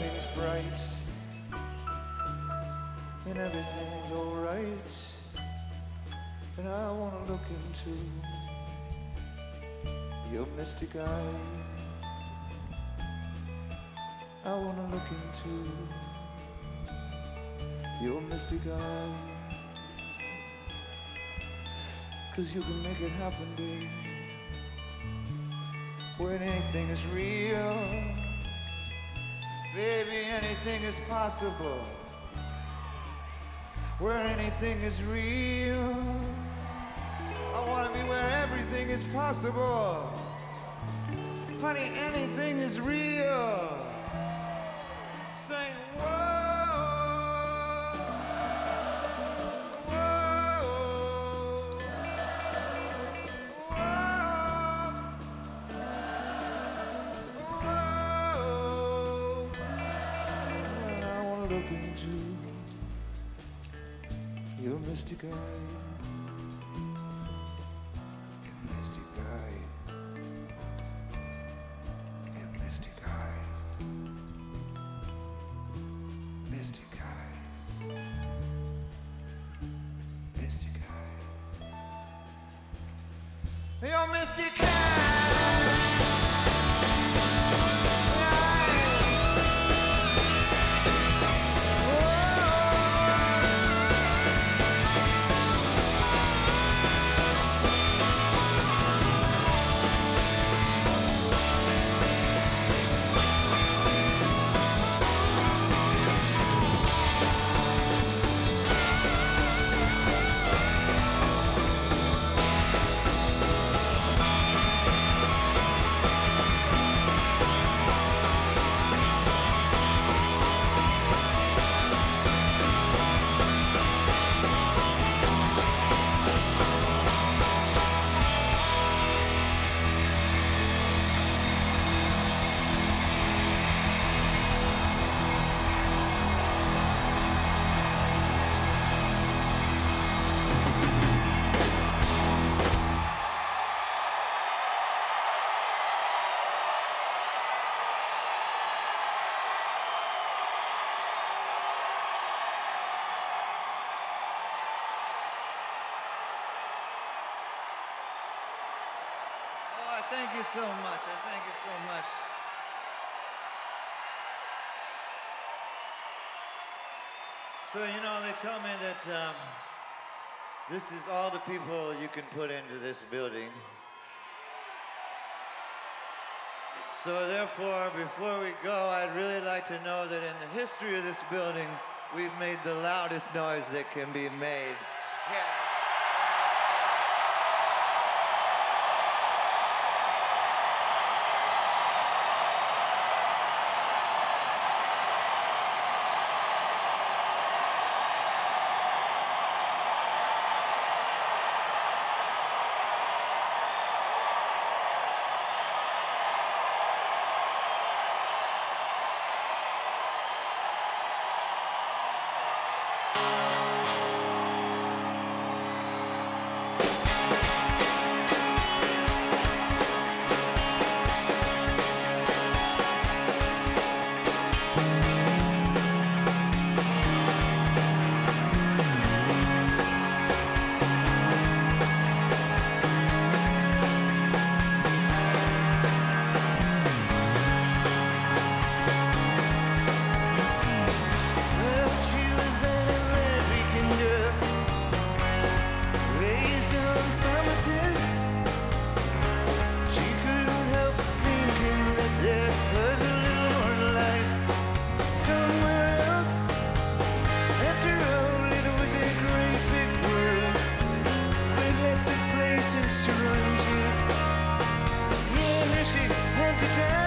everything's bright and everything's alright. And I wanna look into your mystic eye. I wanna look into your mystic eye. Cause you can make it happen, babe. When anything is real, baby, anything is possible. Where anything is real, I wanna be where everything is possible. Honey, anything is real. Whoa, whoa, look into your mystic eyes. Your mystic eyes. Your mystic eyes. Mystic eyes. Mystic eyes. Your mystic Oh, thank you so much. I thank you so much. So, you know, they tell me that um, this is all the people you can put into this building. So, therefore, before we go, I'd really like to know that in the history of this building, we've made the loudest noise that can be made. Yeah. to tell.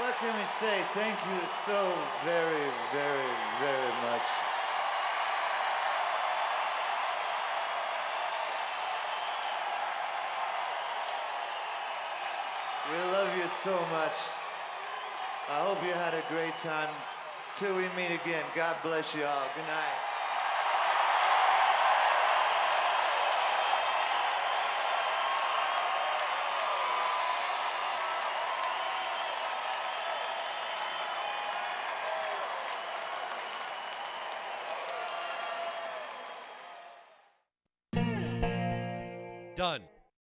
What can we say? Thank you so very, very, very much. We love you so much. I hope you had a great time. Till we meet again, God bless you all. Good night. Done.